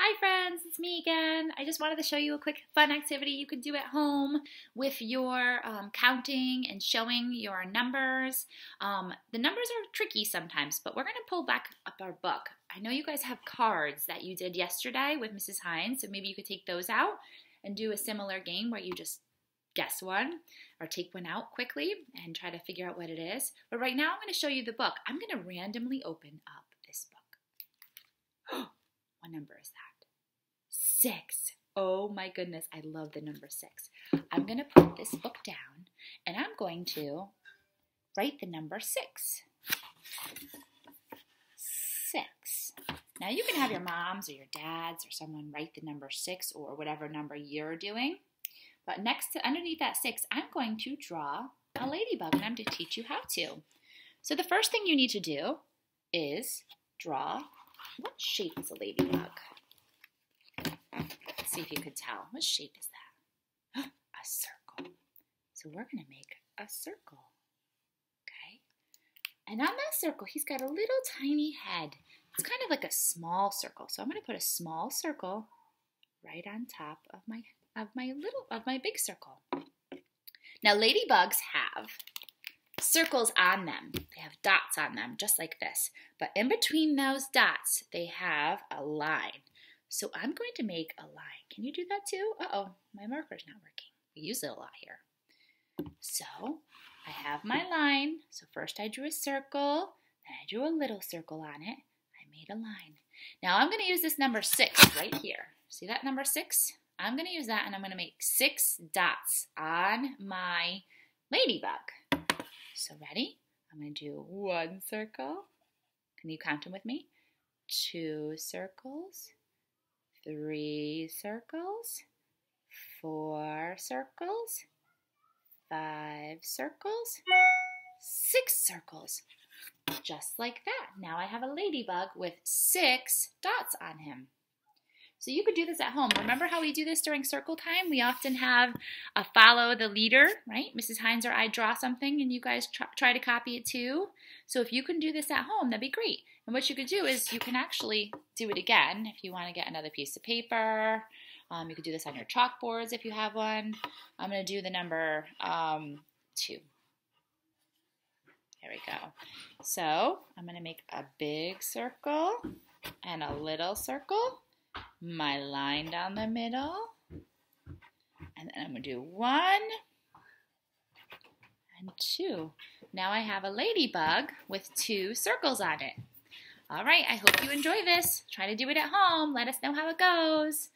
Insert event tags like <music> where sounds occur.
Hi friends, it's me again. I just wanted to show you a quick fun activity you can do at home with your um, counting and showing your numbers. Um, the numbers are tricky sometimes, but we're going to pull back up our book. I know you guys have cards that you did yesterday with Mrs. Hines, so maybe you could take those out and do a similar game where you just guess one or take one out quickly and try to figure out what it is. But right now I'm going to show you the book. I'm going to randomly open up this book. <gasps> <gasps> what number is that? six. Oh my goodness, I love the number six. I'm going to put this book down and I'm going to write the number six. Six. Now you can have your moms or your dads or someone write the number six or whatever number you're doing. But next to underneath that six, I'm going to draw a ladybug and I'm going to teach you how to. So the first thing you need to do is draw what shape is a ladybug? see if you could tell. What shape is that? <gasps> a circle. So we're going to make a circle. Okay? And on that circle, he's got a little tiny head. It's kind of like a small circle. So I'm going to put a small circle right on top of my of my little of my big circle. Now ladybugs have circles on them. They have dots on them just like this. But in between those dots, they have a line. So I'm going to make a line. Can you do that too? Uh-oh, my marker's not working. We use it a lot here. So I have my line. So first I drew a circle, then I drew a little circle on it. I made a line. Now I'm going to use this number six right here. See that number six? I'm going to use that and I'm going to make six dots on my ladybug. So ready? I'm going to do one circle. Can you count them with me? Two circles three circles, four circles, five circles, six circles. Just like that. Now I have a ladybug with six dots on him. So you could do this at home. Remember how we do this during circle time? We often have a follow the leader, right? Mrs. Hines or I draw something and you guys try, to copy it too. So if you can do this at home, that'd be great. And what you could do is you can actually do it again if you want to get another piece of paper. Um, you could do this on your chalkboards if you have one. I'm going to do the number um, two. There we go. So I'm going to make a big circle and a little circle my line down the middle. And then I'm going to do one and two. Now I have a ladybug with two circles on it. All right, I hope you enjoy this. Try to do it at home. Let us know how it goes.